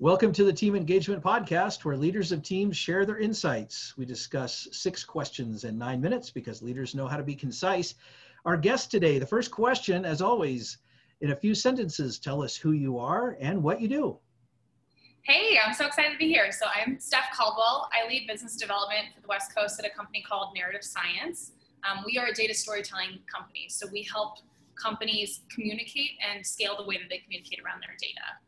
Welcome to the Team Engagement Podcast, where leaders of teams share their insights. We discuss six questions in nine minutes because leaders know how to be concise. Our guest today, the first question, as always, in a few sentences, tell us who you are and what you do. Hey, I'm so excited to be here. So, I'm Stef Caldwell. I lead business development for the West Coast at a company called Narrative Science. Um, we are a data storytelling company, so we help companies communicate and scale the way that they communicate around their data.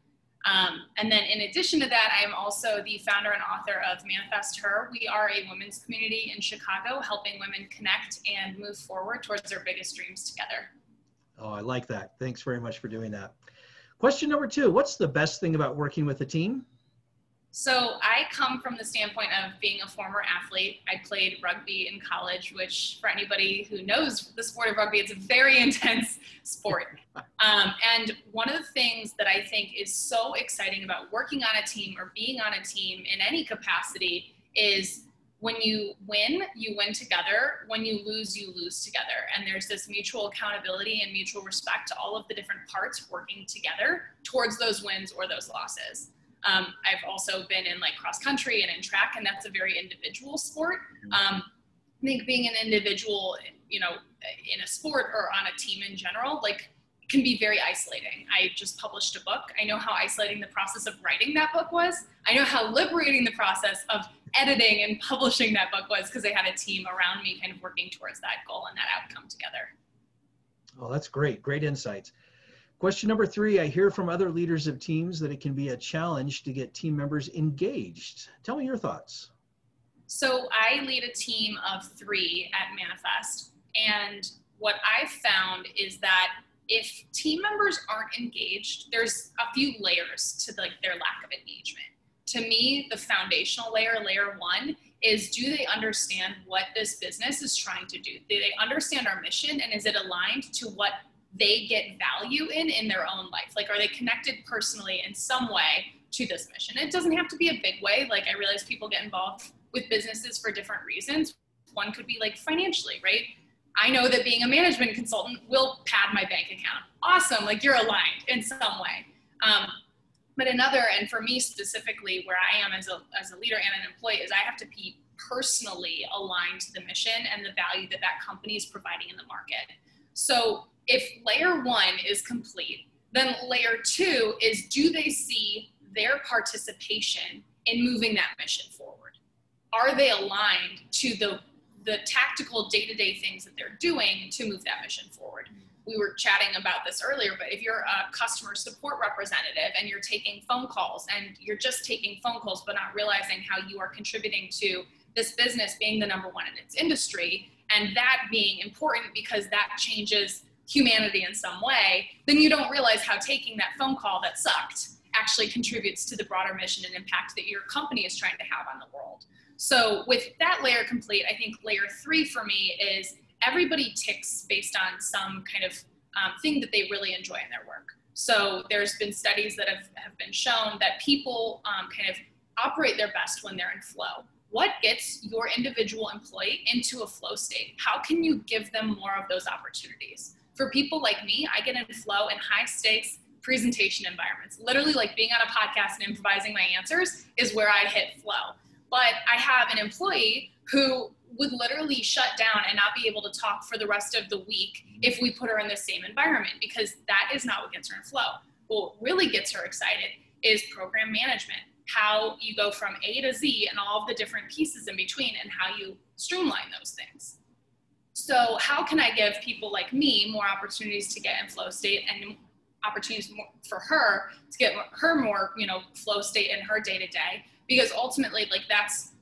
Um, and then in addition to that, I am also the founder and author of Manifest Her. We are a women's community in Chicago helping women connect and move forward towards their biggest dreams together. Oh, I like that. Thanks very much for doing that. Question number two What's the best thing about working with a team? So I come from the standpoint of being a former athlete. I played rugby in college, which for anybody who knows the sport of rugby, it's a very intense sport. Um, and one of the things that I think is so exciting about working on a team or being on a team in any capacity is when you win, you win together. When you lose, you lose together. And there's this mutual accountability and mutual respect to all of the different parts working together towards those wins or those losses. Um, I've also been in like cross country and in track, and that's a very individual sport. Mm-hmm. Um, I think being an individual, you know, in a sport or on a team in general, like can be very isolating. I just published a book. I know how isolating the process of writing that book was. I know how liberating the process of editing and publishing that book was because I had a team around me kind of working towards that goal and that outcome together. Oh, that's great. Great insights. Question number three, I hear from other leaders of teams that it can be a challenge to get team members engaged. Tell me your thoughts. So I lead a team of three at Manifest. And what I've found is that if team members aren't engaged, there's a few layers to like their lack of engagement. To me, the foundational layer, layer one, is do they understand what this business is trying to do? Do they understand our mission and is it aligned to what they get value in in their own life? Like, are they connected personally in some way to this mission? It doesn't have to be a big way. Like, I realize people get involved with businesses for different reasons. One could be like financially, right? I know that being a management consultant will pad my bank account. Awesome, like you're aligned in some way. Um, but another, and for me specifically, where I am as a, as a leader and an employee, is I have to be personally aligned to the mission and the value that that company is providing in the market. So if layer one is complete, then layer two is do they see their participation in moving that mission forward? Are they aligned to the, the tactical day to day things that they're doing to move that mission forward? We were chatting about this earlier, but if you're a customer support representative and you're taking phone calls and you're just taking phone calls but not realizing how you are contributing to this business being the number one in its industry and that being important because that changes humanity in some way, then you don't realize how taking that phone call that sucked actually contributes to the broader mission and impact that your company is trying to have on the world. So, with that layer complete, I think layer three for me is everybody ticks based on some kind of um, thing that they really enjoy in their work. So, there's been studies that have, have been shown that people um, kind of operate their best when they're in flow. What gets your individual employee into a flow state? How can you give them more of those opportunities? for people like me, I get in flow in high stakes presentation environments. Literally, like being on a podcast and improvising my answers is where I hit flow. But I have an employee who would literally shut down and not be able to talk for the rest of the week if we put her in the same environment because that is not what gets her in flow. What really gets her excited is program management, how you go from A to Z and all of the different pieces in between and how you streamline those things. So how can I give people like me more opportunities to get in flow state and opportunities for her to get her more, you know, flow state in her day to day? Because ultimately, like that's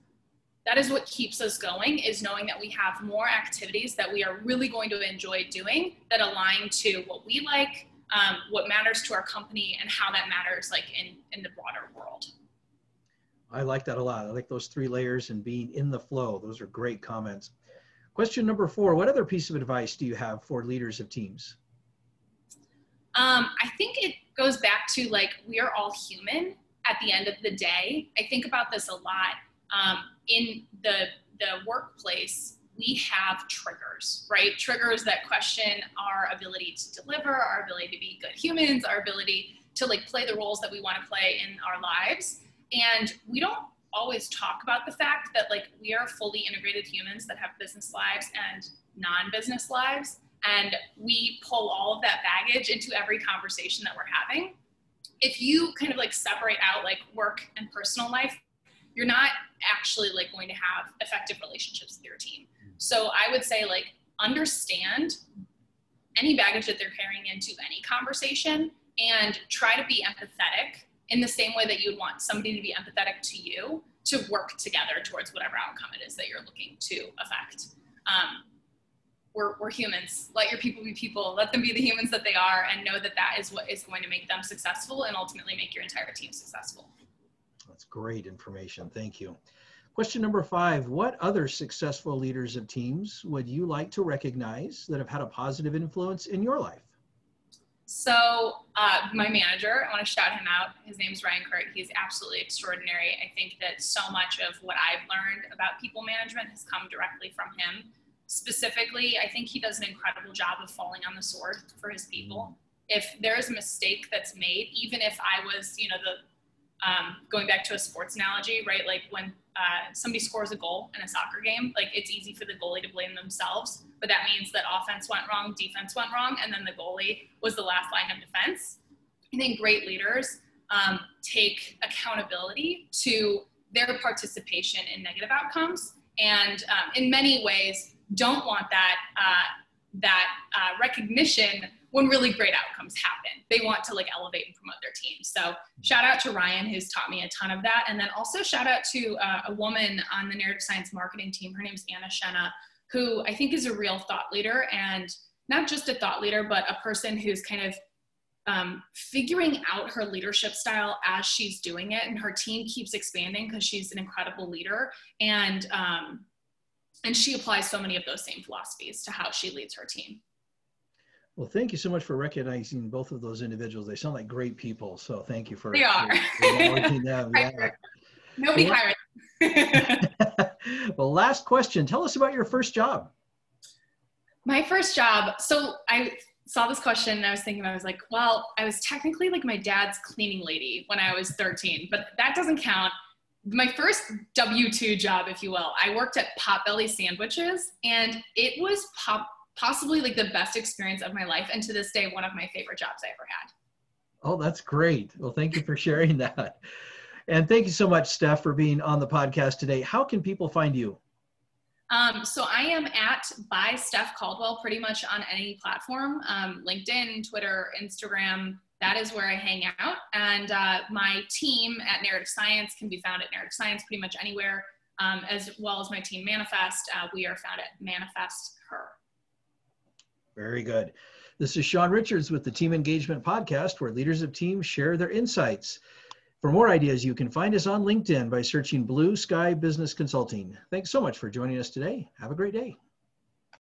that is what keeps us going is knowing that we have more activities that we are really going to enjoy doing that align to what we like um, what matters to our company and how that matters like in in the broader world i like that a lot i like those three layers and being in the flow those are great comments Question number four, what other piece of advice do you have for leaders of teams? Um, I think it goes back to like, we are all human at the end of the day. I think about this a lot. Um, in the, the workplace, we have triggers, right? Triggers that question our ability to deliver, our ability to be good humans, our ability to like play the roles that we want to play in our lives. And we don't always talk about the fact that like we are fully integrated humans that have business lives and non-business lives. And we pull all of that baggage into every conversation that we're having. If you kind of like separate out like work and personal life you're not actually like going to have effective relationships with your team. So i would say like understand any baggage that they're carrying into any conversation and try to be empathetic in the same way that you'd want somebody to be empathetic to you to work together towards whatever outcome it is that you're looking to affect. Um, we're, we're humans. Let your people be people. Let them be the humans that they are and know that that is what is going to make them successful and ultimately make your entire team successful. That's great information. Thank you. Question number five What other successful leaders of teams would you like to recognize that have had a positive influence in your life? So, uh, my manager, I want to shout him out. His name's Ryan Kurt. He's absolutely extraordinary. I think that so much of what I've learned about people management has come directly from him. Specifically, I think he does an incredible job of falling on the sword for his people. If there is a mistake that's made, even if I was, you know, the um, going back to a sports analogy, right? Like when uh, somebody scores a goal in a soccer game, like it's easy for the goalie to blame themselves, but that means that offense went wrong, defense went wrong, and then the goalie was the last line of defense. I think great leaders um, take accountability to their participation in negative outcomes, and um, in many ways don't want that uh, that uh, recognition when really great outcomes happen. They want to like elevate and promote their team. So shout out to Ryan, who's taught me a ton of that. And then also shout out to uh, a woman on the narrative science marketing team. Her name is Anna Shenna, who I think is a real thought leader and not just a thought leader, but a person who's kind of um, figuring out her leadership style as she's doing it. And her team keeps expanding because she's an incredible leader. And, um, and she applies so many of those same philosophies to how she leads her team. Well, thank you so much for recognizing both of those individuals. They sound like great people. So thank you for they are. acknowledging them. Yeah. Nobody hired. well, last question. Tell us about your first job. My first job. So I saw this question and I was thinking, I was like, well, I was technically like my dad's cleaning lady when I was 13, but that doesn't count. My first W 2 job, if you will, I worked at Potbelly Sandwiches and it was pop possibly like the best experience of my life and to this day one of my favorite jobs i ever had oh that's great well thank you for sharing that and thank you so much stef for being on the podcast today how can people find you um, so I am at by Stef Caldwell pretty much on any platform, um, LinkedIn, Twitter, Instagram. That is where I hang out. And uh, my team at Narrative Science can be found at Narrative Science pretty much anywhere, um, as well as my team Manifest. Uh, we are found at Manifest Her. Very good. This is Sean Richards with the Team Engagement Podcast, where leaders of teams share their insights. For more ideas, you can find us on LinkedIn by searching Blue Sky Business Consulting. Thanks so much for joining us today. Have a great day.